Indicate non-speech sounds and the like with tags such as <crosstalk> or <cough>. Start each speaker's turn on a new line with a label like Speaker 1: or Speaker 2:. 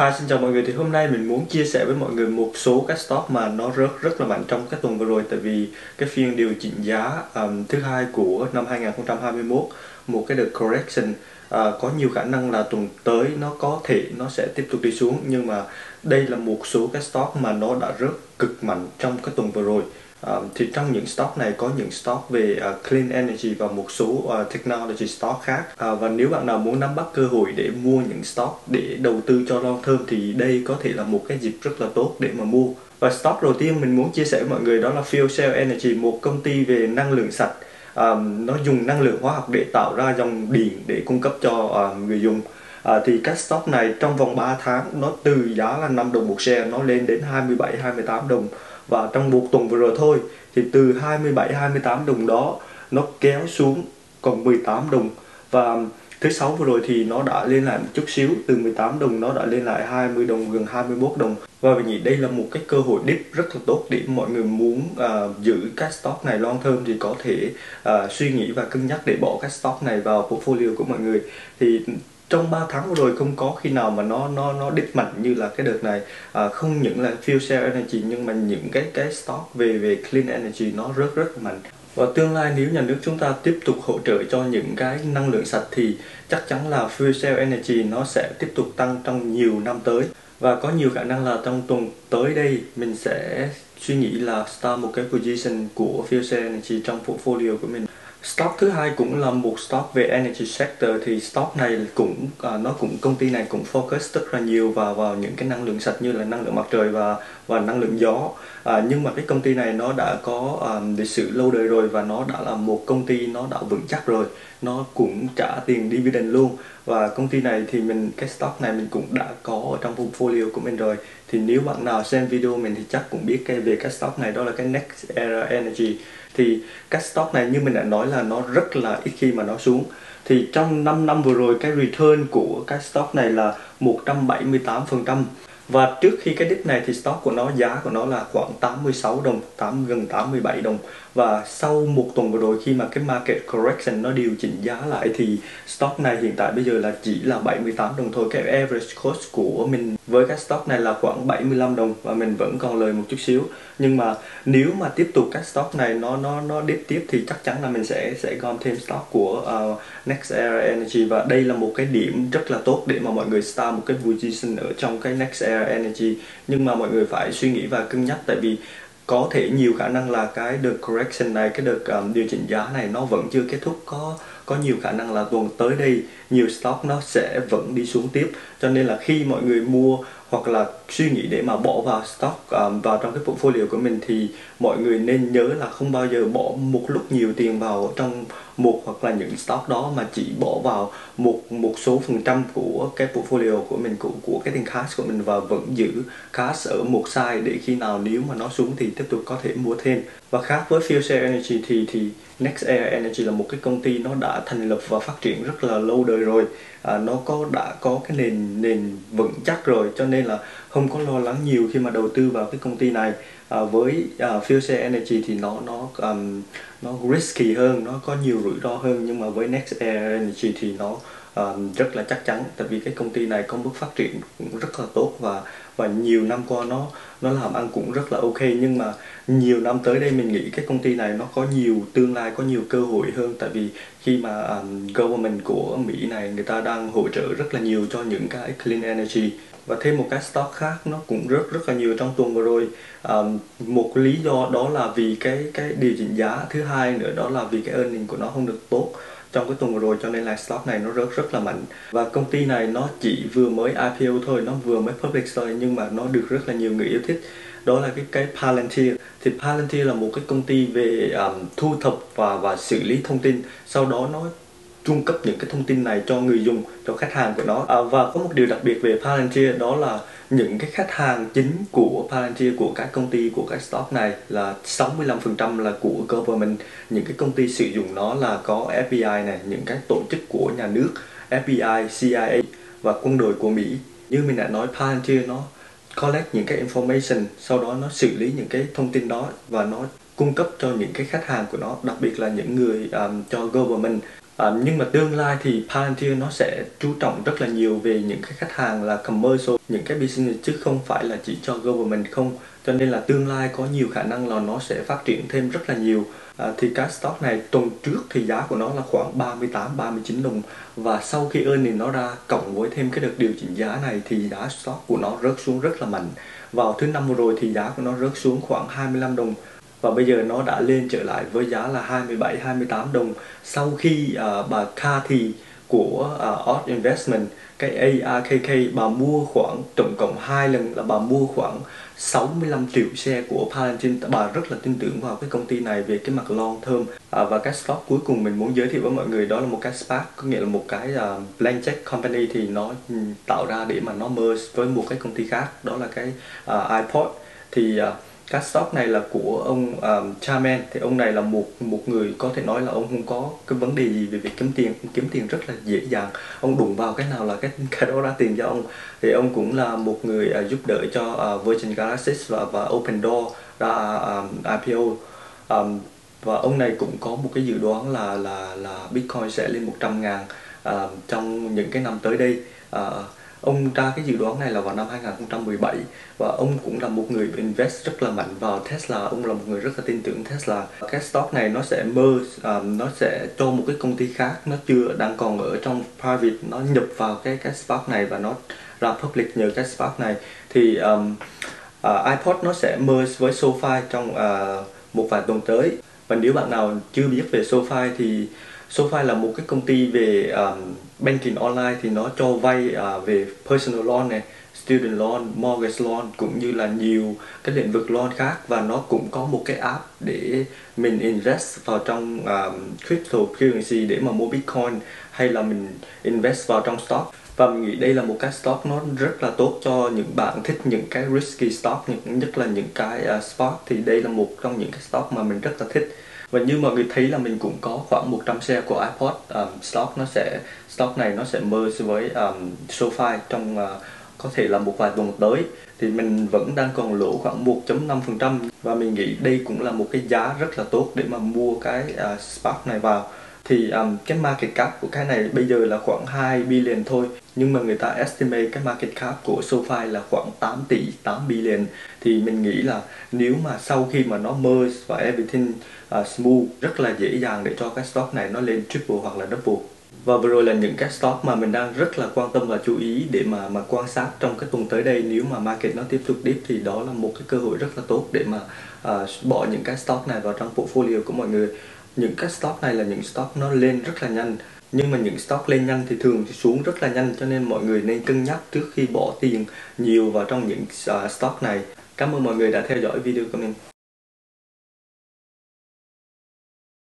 Speaker 1: Hi, xin chào mọi người. Thì hôm nay mình muốn chia sẻ với mọi người một số các stock mà nó rớt rất là mạnh trong cái tuần vừa rồi. Tại vì cái phiên điều chỉnh giá um, thứ hai của năm 2021 một cái đợt correction uh, có nhiều khả năng là tuần tới nó có thể nó sẽ tiếp tục đi xuống. Nhưng mà đây là một số các stock mà nó đã rớt cực mạnh trong cái tuần vừa rồi. Um, thì trong những stock này có những stock về uh, clean energy và một số uh, technology stock khác. Uh, và nếu bạn nào muốn nắm bắt cơ hội để mua những stock để đầu tư cho long term thì đây có thể là một cái dịp rất là tốt để mà mua. Và stock đầu tiên mình muốn chia sẻ với mọi người đó là Fuel Cell Energy một công ty về năng lượng sạch. Um, nó dùng năng lượng hóa học để tạo ra dòng điện để cung cấp cho uh, người dùng à, thì các stock này trong vòng 3 tháng nó từ giá là 5 đồng một share nó lên đến 27 28 đồng. Và trong một tuần vừa rồi thôi thì từ 27 28 đồng đó nó kéo xuống còn 18 đồng. Và thứ sáu vừa rồi thì nó đã lên lại một chút xíu từ 18 đồng nó đã lên lại 20 đồng gần 21 đồng. Và mình nghĩ đây là một cái cơ hội dip rất là tốt để mọi người muốn uh, giữ các stock này long term thì có thể uh, suy nghĩ và cân nhắc để bỏ các stock này vào portfolio của mọi người. Thì trong 3 tháng vừa rồi không có khi nào mà nó nó nó đích mạnh như là cái đợt này. À, không những là fuel cell energy nhưng mà những cái cái stock về về clean energy nó rất rất mạnh. Và tương lai nếu nhà nước chúng ta tiếp tục hỗ trợ cho những cái năng lượng sạch thì chắc chắn là fuel cell energy nó sẽ tiếp tục tăng trong nhiều năm tới. Và có nhiều khả năng là trong tuần tới đây mình sẽ suy nghĩ là start một cái position của fuel cell energy trong portfolio của mình. Stock thứ hai cũng là một stock về energy sector thì stock này cũng à, nó cũng công ty này cũng focus rất là nhiều vào vào những cái năng lượng sạch như là năng lượng mặt trời và và năng lượng gió. À, nhưng mà cái công ty này nó đã có um, lịch sử lâu đời rồi và nó đã là một công ty nó đã vững chắc rồi. Nó cũng trả tiền dividend luôn. Và công ty này thì mình cái stock này mình cũng đã có ở trong portfolio của mình rồi thì nếu bạn nào xem video mình thì chắc cũng biết cái về cái stock này đó là cái Next Era Energy. Thì các stock này như mình đã nói là nó rất là ít khi mà nó xuống. Thì trong 5 năm vừa rồi cái return của các stock này là 178% và trước khi cái dip này thì stock của nó giá của nó là khoảng 86 đồng, 8 gần 87 đồng và sau một tuần vừa rồi khi mà cái market correction nó điều chỉnh giá lại thì stock này hiện tại bây giờ là chỉ là 78 đồng thôi. Cái average cost của mình với các stock này là khoảng 75 đồng và mình vẫn còn lời một chút xíu. Nhưng mà nếu mà tiếp tục các stock này nó nó nó đếp tiếp thì chắc chắn là mình sẽ sẽ gom thêm stock của uh, Next Era Energy. Và đây là một cái điểm rất là tốt để mà mọi người start một cái position ở trong cái Next Era Energy. Nhưng mà mọi người phải suy nghĩ và cân nhắc tại vì có thể nhiều khả năng là cái đợt correction này cái đợt um, điều chỉnh giá này nó vẫn chưa kết thúc có có nhiều khả năng là tuần tới đây nhiều stock nó sẽ vẫn đi xuống tiếp. Cho nên là khi mọi người mua hoặc là suy nghĩ để mà bỏ vào stock um, vào trong cái portfolio của mình thì mọi người nên nhớ là không bao giờ bỏ một lúc nhiều tiền vào trong một hoặc là những stock đó mà chỉ bỏ vào một một số phần trăm của cái portfolio của mình của của cái tiền cash của mình và vẫn giữ cash ở một size để khi nào nếu mà nó xuống thì tiếp tục có thể mua thêm. Và khác với Future Energy thì thì Next Air Energy là một cái công ty nó đã thành lập và phát triển rất là lâu đời rồi. À, nó có đã có cái nền nền vững chắc rồi cho nên là không có lo lắng nhiều khi mà đầu tư vào cái công ty này. À, với à, Future Energy thì nó nó um, nó risky hơn nó có nhiều rủi ro hơn nhưng mà với Next Air Energy thì nó um, rất là chắc chắn. Tại vì cái công ty này có bước phát triển cũng rất là tốt và và nhiều năm qua nó nó làm ăn cũng rất là ok. Nhưng mà nhiều năm tới đây mình nghĩ cái công ty này nó có nhiều tương lai có nhiều cơ hội hơn. Tại vì khi mà um, government của Mỹ này người ta đang hỗ trợ rất là nhiều cho những cái clean energy. Và thêm một cái stock khác nó cũng rất rất là nhiều trong tuần vừa rồi. Um, một lý do đó là vì cái cái điều chỉnh giá. Thứ hai nữa đó là vì cái earning của nó không được tốt trong cái tuần vừa rồi cho nên là stock này nó rất rất là mạnh. Và công ty này nó chỉ vừa mới IPO thôi nó vừa mới public thôi nhưng mà nó được rất là nhiều người yêu thích. Đó là cái cái Palantir. Thì Palantir là một cái công ty về um, thu thập và và xử lý thông tin. Sau đó nó cung cấp những cái thông tin này cho người dùng cho khách hàng của nó. À, và có một điều đặc biệt về Palantir đó là những cái khách hàng chính của Palantir của các công ty của các stock này là 65% là của government. Những cái công ty sử dụng nó là có FBI này những cái tổ chức của nhà nước FBI, CIA và quân đội của Mỹ. Như mình đã nói Palantir nó collect những cái information sau đó nó xử lý những cái thông tin đó và nó cung cấp cho những cái khách hàng của nó đặc biệt là những người um, cho government. À, nhưng mà tương lai thì Palantir nó sẽ chú trọng rất là nhiều về những cái khách hàng là commercial, những cái business chứ không phải là chỉ cho government không. Cho nên là tương lai có nhiều khả năng là nó sẽ phát triển thêm rất là nhiều. À, thì cái stock này tuần trước thì giá của nó là khoảng 38 39 đồng và sau khi earning nó ra cộng với thêm cái đợt điều chỉnh giá này thì giá stock của nó rớt xuống rất là mạnh. Vào thứ năm vừa rồi thì giá của nó rớt xuống khoảng 25 đồng và bây giờ nó đã lên trở lại với giá là 27 28 đồng sau khi uh, bà Cathy của uh, Odd Investment cái ARKK bà mua khoảng tổng cộng hai lần là bà mua khoảng 65 triệu xe của Palantir. Bà rất là tin tưởng vào cái công ty này về cái mặt long thơm à, và cái stock cuối cùng mình muốn giới thiệu với mọi người đó là một cái SPAC có nghĩa là một cái uh, blank check company thì nó ừ, tạo ra để mà nó merge với một cái công ty khác. Đó là cái uh, iPod. Thì uh, các stock này là của ông à, um, Charman thì ông này là một một người có thể nói là ông không có cái vấn đề gì về việc kiếm tiền. Kiếm tiền rất là dễ dàng. Ông đụng vào cái nào là cái <laughs> cái đó ra tiền cho ông. Thì ông cũng là một người uh, giúp đỡ cho uh, Virgin Galactic và và Open Door ra um, IPO. Um, và ông này cũng có một cái dự đoán là là là Bitcoin sẽ lên 100 ngàn uh, trong những cái năm tới đây. Uh, Ông ra cái dự đoán này là vào năm 2017 và ông cũng là một người invest rất là mạnh vào Tesla. Ông là một người rất là tin tưởng Tesla. Cái stock này nó sẽ mơ, um, à, nó sẽ cho một cái công ty khác nó chưa đang còn ở trong private nó nhập vào cái cái stock này và nó ra public nhờ cái stock này thì um, uh, iPod nó sẽ merge với SoFi trong uh, một vài tuần tới và nếu bạn nào chưa biết về SoFi thì SoFi là một cái công ty về um, banking online thì nó cho vay uh, về personal loan này, student loan, mortgage loan cũng như là nhiều cái lĩnh vực loan khác và nó cũng có một cái app để mình invest vào trong um, cryptocurrency để mà mua bitcoin hay là mình invest vào trong stock. Và mình nghĩ đây là một cái stock nó rất là tốt cho những bạn thích những cái risky stock nhất là những cái uh, spot thì đây là một trong những cái stock mà mình rất là thích và như mọi người thấy là mình cũng có khoảng 100 xe của iPod um, stock nó sẽ stock này nó sẽ merge với um, SoFi trong uh, có thể là một vài tuần tới. Thì mình vẫn đang còn lỗ khoảng 1.5% và mình nghĩ đây cũng là một cái giá rất là tốt để mà mua cái uh, Spark này vào thì um, cái market cap của cái này bây giờ là khoảng 2 billion thôi. Nhưng mà người ta estimate cái market cap của SoFi là khoảng 8 tỷ 8 billion. Thì mình nghĩ là nếu mà sau khi mà nó merge và everything uh, smooth rất là dễ dàng để cho cái stock này nó lên triple hoặc là double. Và vừa rồi là những cái stock mà mình đang rất là quan tâm và chú ý để mà mà quan sát trong cái tuần tới đây. Nếu mà market nó tiếp tục dip thì đó là một cái cơ hội rất là tốt để mà uh, bỏ những cái stock này vào trong portfolio của mọi người những cái stock này là những stock nó lên rất là nhanh. Nhưng mà những stock lên nhanh thì thường thì xuống rất là nhanh cho nên mọi người nên cân nhắc trước khi bỏ tiền nhiều vào trong những uh, stock này. Cảm ơn mọi người đã theo dõi video của mình.